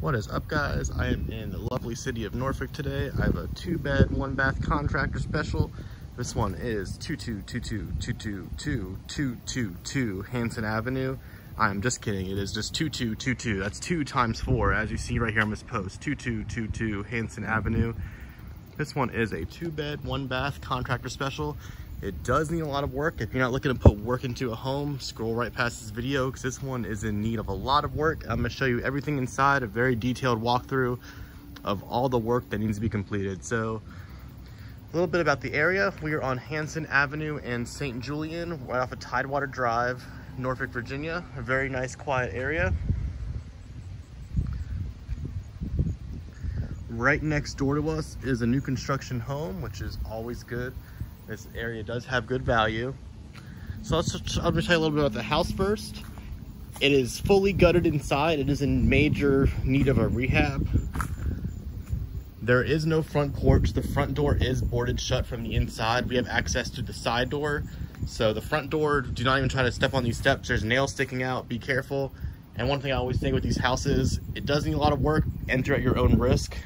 What is up guys? I am in the lovely city of Norfolk today. I have a two bed, one bath contractor special. This one is 22222222222 Hanson Avenue. I'm just kidding, it is just 2222. That's two times four as you see right here on this post. 2222 Hanson Avenue. This one is a two bed, one bath contractor special. It does need a lot of work. If you're not looking to put work into a home, scroll right past this video because this one is in need of a lot of work. I'm gonna show you everything inside, a very detailed walkthrough of all the work that needs to be completed. So a little bit about the area. We are on Hanson Avenue and St. Julian, right off of Tidewater Drive, Norfolk, Virginia. A very nice, quiet area. Right next door to us is a new construction home, which is always good. This area does have good value. So let's just, I'll just tell you a little bit about the house first. It is fully gutted inside. It is in major need of a rehab. There is no front porch. The front door is boarded shut from the inside. We have access to the side door. So the front door, do not even try to step on these steps. There's nails sticking out, be careful. And one thing I always say with these houses, it does need a lot of work, enter at your own risk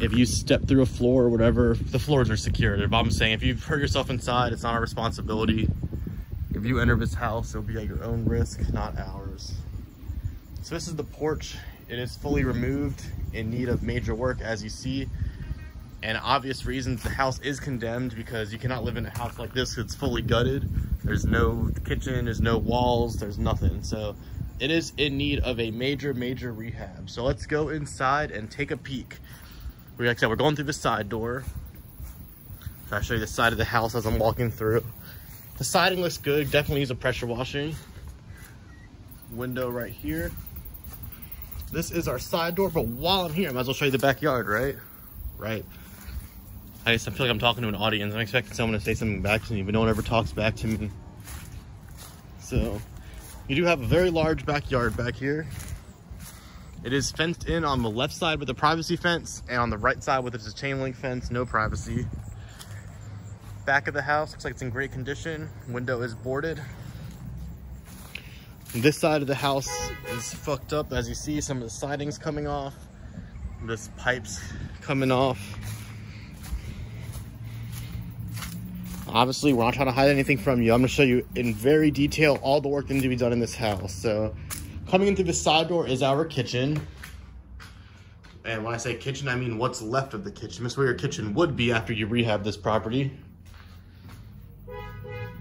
if you step through a floor or whatever, the floors are secured. If I'm saying if you've hurt yourself inside, it's not our responsibility. If you enter this house, it'll be at your own risk, not ours. So this is the porch. It is fully removed in need of major work, as you see. And obvious reasons, the house is condemned because you cannot live in a house like this. It's fully gutted. There's no kitchen, there's no walls, there's nothing. So it is in need of a major, major rehab. So let's go inside and take a peek. We like I said, we're going through the side door. I'll show you the side of the house as I'm walking through. The siding looks good. Definitely needs a pressure washing. Window right here. This is our side door, but while I'm here, I might as well show you the backyard, right? Right. I just I feel like I'm talking to an audience. I'm expecting someone to say something back to me, but no one ever talks back to me. So, you do have a very large backyard back here. It is fenced in on the left side with a privacy fence and on the right side with a chain link fence, no privacy. Back of the house looks like it's in great condition. Window is boarded. This side of the house is fucked up. As you see, some of the siding's coming off. This pipe's coming off. Obviously, we're not trying to hide anything from you. I'm gonna show you in very detail all the work that needs to be done in this house. So Coming in through the side door is our kitchen. And when I say kitchen, I mean what's left of the kitchen. This is where your kitchen would be after you rehab this property.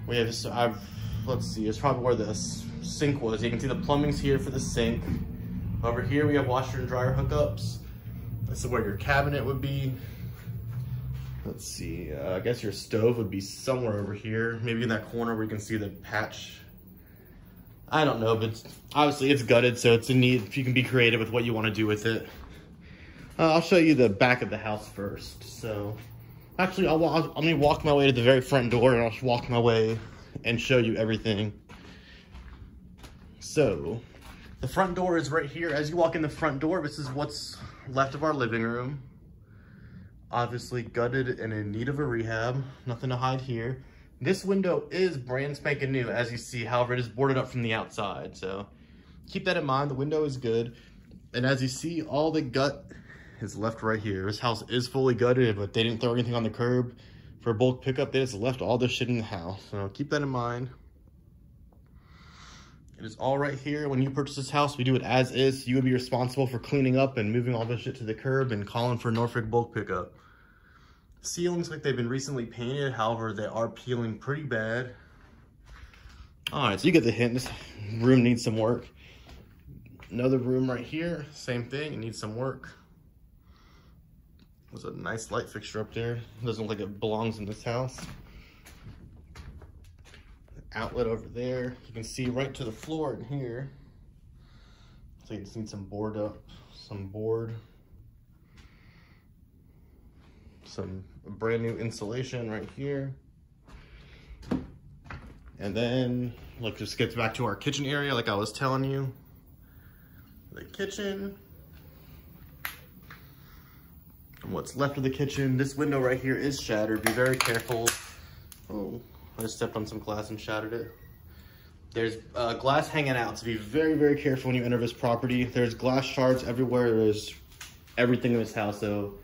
We have I've, let's see, it's probably where the sink was. You can see the plumbing's here for the sink. Over here we have washer and dryer hookups. This is where your cabinet would be. Let's see, uh, I guess your stove would be somewhere over here. Maybe in that corner where you can see the patch I don't know, but obviously it's gutted, so it's a need. If you can be creative with what you want to do with it. Uh, I'll show you the back of the house first. So, actually, I'll, I'll, going to walk my way to the very front door, and I'll just walk my way and show you everything. So, the front door is right here. As you walk in the front door, this is what's left of our living room. Obviously gutted and in need of a rehab. Nothing to hide here. This window is brand spanking new, as you see. However, it is boarded up from the outside. So keep that in mind. The window is good. And as you see, all the gut is left right here. This house is fully gutted, but they didn't throw anything on the curb. For bulk pickup, they just left all this shit in the house. So keep that in mind. It is all right here. When you purchase this house, we do it as is. You would be responsible for cleaning up and moving all this shit to the curb and calling for Norfolk bulk pickup. Ceilings like they've been recently painted, however, they are peeling pretty bad. All right, so you get the hint. This room needs some work. Another room right here, same thing, it needs some work. There's a nice light fixture up there. Doesn't look like it belongs in this house. Outlet over there. You can see right to the floor in here. So you just need some board up, some board some brand new insulation right here. And then, like, just gets back to our kitchen area, like I was telling you. The kitchen. And what's left of the kitchen. This window right here is shattered. Be very careful. Oh, I just stepped on some glass and shattered it. There's uh, glass hanging out, so be very, very careful when you enter this property. There's glass shards everywhere. There's everything in this house, so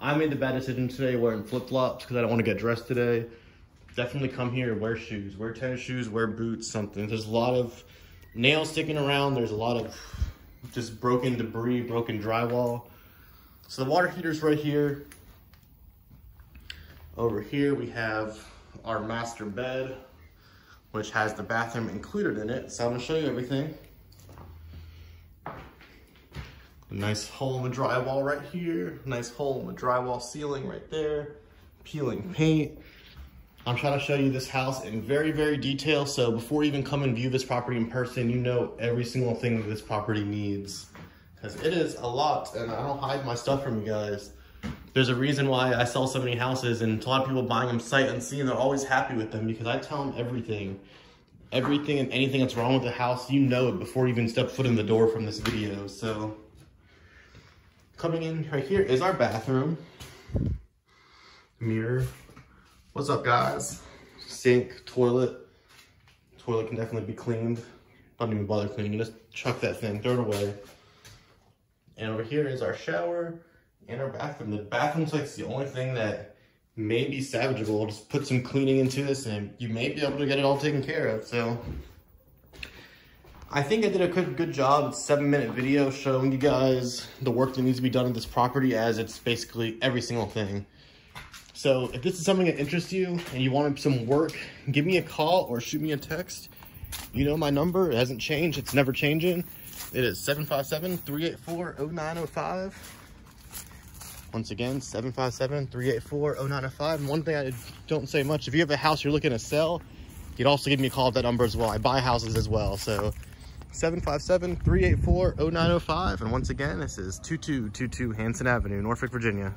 I made the bad decision today wearing flip-flops because I don't want to get dressed today. Definitely come here, and wear shoes, wear tennis shoes, wear boots, something. There's a lot of nails sticking around. There's a lot of just broken debris, broken drywall. So the water heater's right here. Over here we have our master bed which has the bathroom included in it. So I'm gonna show you everything. A nice hole in the drywall right here. Nice hole in the drywall ceiling right there. Peeling paint. I'm trying to show you this house in very, very detail. So before you even come and view this property in person, you know every single thing that this property needs. Because it is a lot and I don't hide my stuff from you guys there's a reason why I sell so many houses and a lot of people buying them sight unseen, they're always happy with them because I tell them everything. Everything and anything that's wrong with the house, you know it before you even step foot in the door from this video. So coming in right here is our bathroom. Mirror. What's up guys? Sink, toilet. Toilet can definitely be cleaned. Don't even bother cleaning, just chuck that thing, throw it away. And over here is our shower and our bathroom. The bathroom's like the only thing that may be salvageable. Just put some cleaning into this and you may be able to get it all taken care of. So I think I did a good, good job. It's seven minute video showing you guys the work that needs to be done in this property as it's basically every single thing. So if this is something that interests you and you want some work, give me a call or shoot me a text. You know my number, it hasn't changed, it's never changing. It is 757-384-0905. Once again, 757-384-0905. And one thing I don't say much, if you have a house you're looking to sell, you'd also give me a call at that number as well. I buy houses as well. So 757-384-0905. And once again, this is 2222 Hanson Avenue, Norfolk, Virginia.